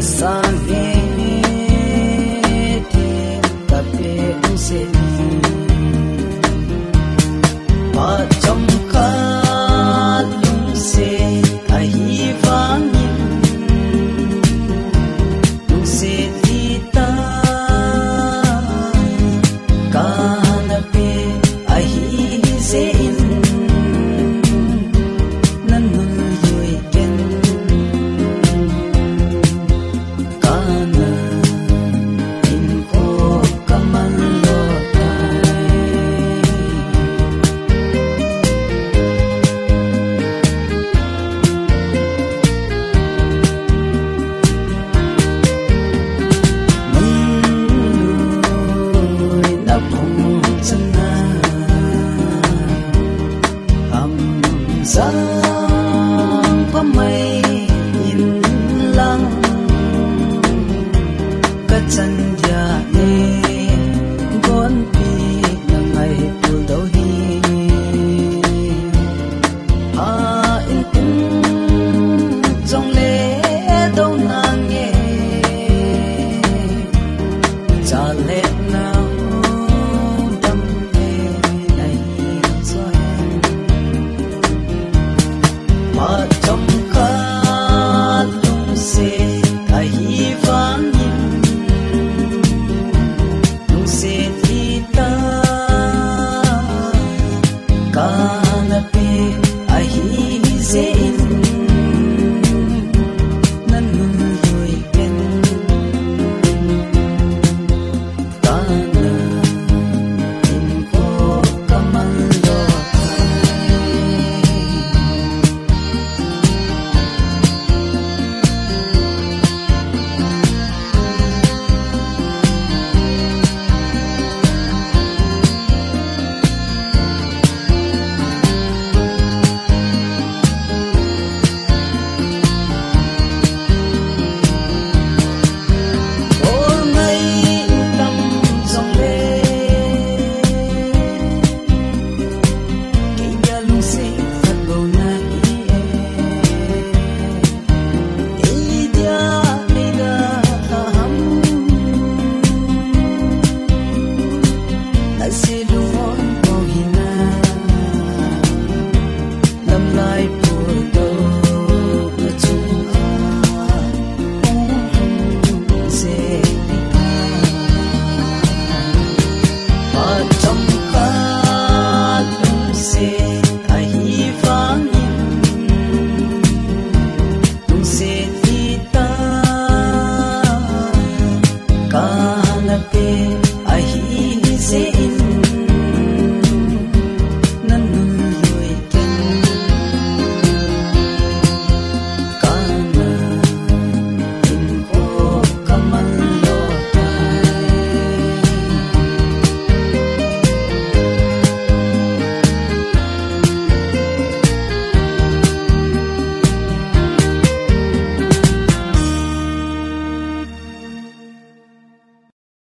sun. giang có mây nhìn lăng cất chân già đi gón ngày buồn đầu hi à in tin trong đâu nàng nghe trả lệ come